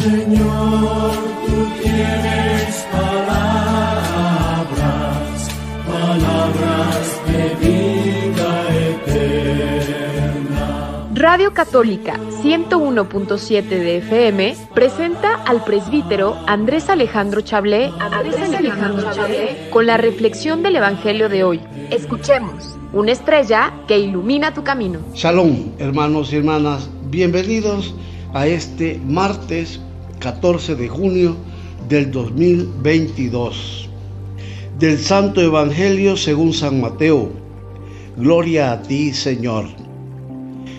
Señor, tú tienes palabras, palabras de vida eterna. Radio Católica 101.7 de FM presenta al presbítero Andrés Alejandro Chablé, Andrés Alejandro Chablé con la reflexión del Evangelio de hoy. Escuchemos, una estrella que ilumina tu camino. Shalom, hermanos y hermanas, bienvenidos a este martes 14 de junio del 2022. Del Santo Evangelio según San Mateo. Gloria a ti, Señor.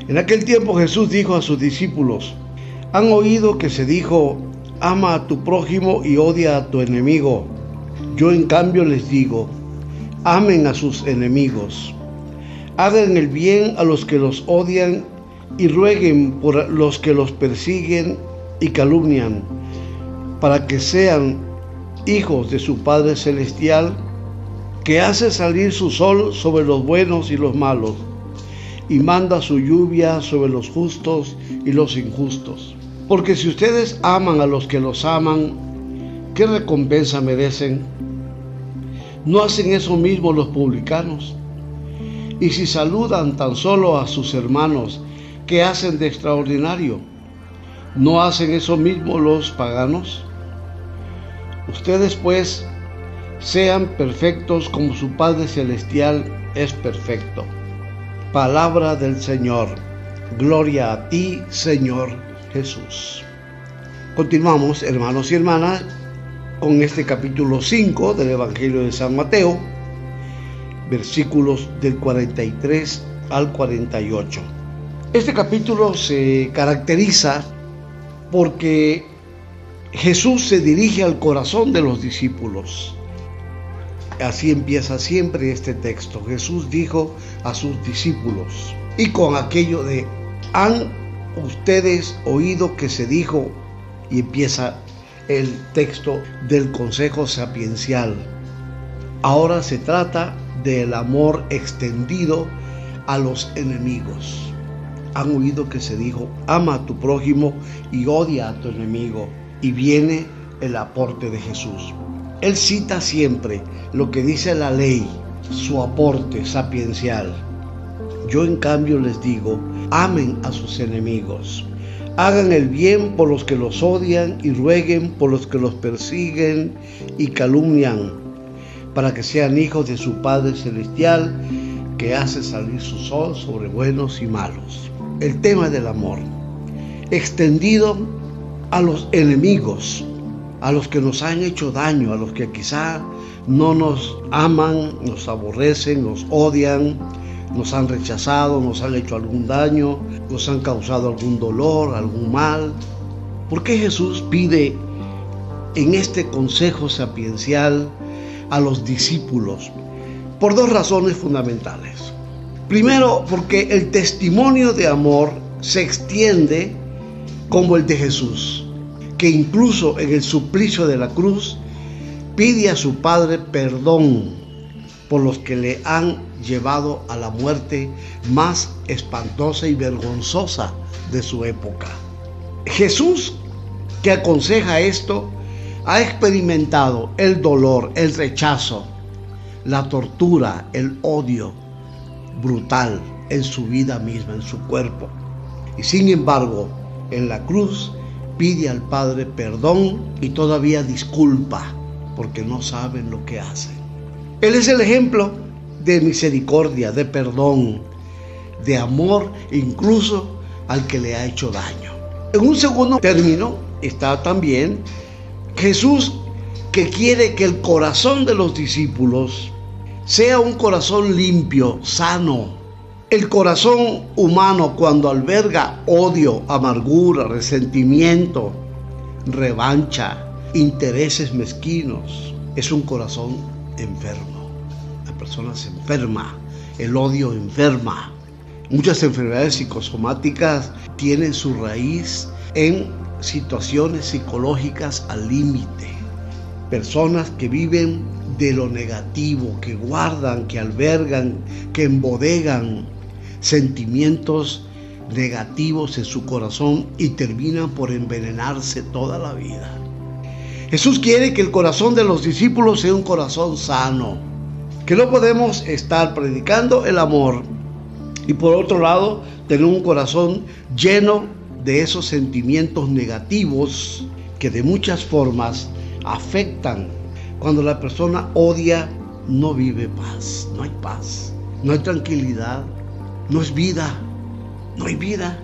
En aquel tiempo Jesús dijo a sus discípulos, han oído que se dijo, ama a tu prójimo y odia a tu enemigo. Yo en cambio les digo, amen a sus enemigos. Hagan el bien a los que los odian y rueguen por los que los persiguen y calumnian, para que sean hijos de su Padre Celestial, que hace salir su sol sobre los buenos y los malos, y manda su lluvia sobre los justos y los injustos. Porque si ustedes aman a los que los aman, ¿qué recompensa merecen? ¿No hacen eso mismo los publicanos? Y si saludan tan solo a sus hermanos, ¿qué hacen de extraordinario? ¿No hacen eso mismo los paganos? Ustedes pues sean perfectos como su Padre Celestial es perfecto. Palabra del Señor. Gloria a ti, Señor Jesús. Continuamos, hermanos y hermanas, con este capítulo 5 del Evangelio de San Mateo, versículos del 43 al 48. Este capítulo se caracteriza porque Jesús se dirige al corazón de los discípulos. Así empieza siempre este texto. Jesús dijo a sus discípulos, y con aquello de, han ustedes oído que se dijo, y empieza el texto del consejo sapiencial. Ahora se trata del amor extendido a los enemigos han oído que se dijo, ama a tu prójimo y odia a tu enemigo. Y viene el aporte de Jesús. Él cita siempre lo que dice la ley, su aporte sapiencial. Yo en cambio les digo, amen a sus enemigos. Hagan el bien por los que los odian y rueguen por los que los persiguen y calumnian, para que sean hijos de su Padre Celestial, que hace salir su sol sobre buenos y malos el tema del amor, extendido a los enemigos, a los que nos han hecho daño, a los que quizá no nos aman, nos aborrecen, nos odian, nos han rechazado, nos han hecho algún daño, nos han causado algún dolor, algún mal. ¿Por qué Jesús pide en este consejo sapiencial a los discípulos? Por dos razones fundamentales. Primero, porque el testimonio de amor se extiende como el de Jesús, que incluso en el suplicio de la cruz pide a su Padre perdón por los que le han llevado a la muerte más espantosa y vergonzosa de su época. Jesús, que aconseja esto, ha experimentado el dolor, el rechazo, la tortura, el odio, brutal en su vida misma, en su cuerpo. Y sin embargo, en la cruz pide al Padre perdón y todavía disculpa porque no saben lo que hacen. Él es el ejemplo de misericordia, de perdón, de amor incluso al que le ha hecho daño. En un segundo término está también Jesús que quiere que el corazón de los discípulos sea un corazón limpio, sano. El corazón humano cuando alberga odio, amargura, resentimiento, revancha, intereses mezquinos, es un corazón enfermo. La persona se enferma, el odio enferma. Muchas enfermedades psicosomáticas tienen su raíz en situaciones psicológicas al límite. Personas que viven de lo negativo, que guardan, que albergan, que embodegan sentimientos negativos en su corazón y terminan por envenenarse toda la vida. Jesús quiere que el corazón de los discípulos sea un corazón sano, que no podemos estar predicando el amor y por otro lado tener un corazón lleno de esos sentimientos negativos que de muchas formas afectan. Cuando la persona odia, no vive paz, no hay paz, no hay tranquilidad, no es vida, no hay vida.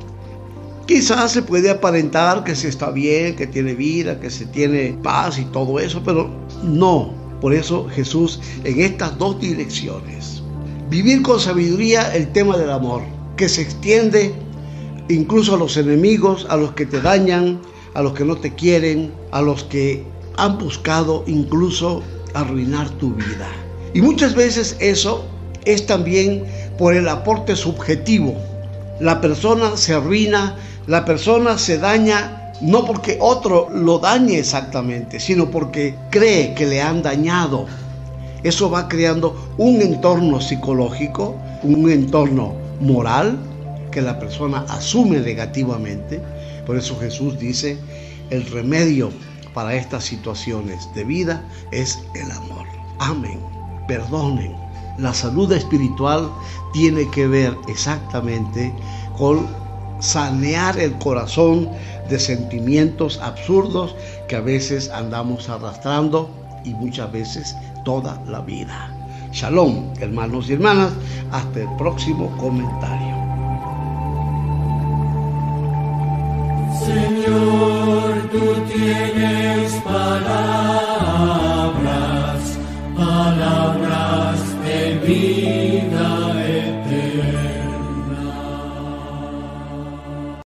Quizás se puede aparentar que se está bien, que tiene vida, que se tiene paz y todo eso, pero no. Por eso Jesús en estas dos direcciones. Vivir con sabiduría el tema del amor, que se extiende incluso a los enemigos, a los que te dañan, a los que no te quieren, a los que han buscado incluso arruinar tu vida. Y muchas veces eso es también por el aporte subjetivo. La persona se arruina la persona se daña no porque otro lo dañe exactamente, sino porque cree que le han dañado. Eso va creando un entorno psicológico, un entorno moral que la persona asume negativamente. Por eso Jesús dice, el remedio para estas situaciones de vida es el amor. Amén. Perdonen. La salud espiritual tiene que ver exactamente con sanear el corazón de sentimientos absurdos que a veces andamos arrastrando y muchas veces toda la vida. Shalom, hermanos y hermanas, hasta el próximo comentario. Señor, tú tienes palabras,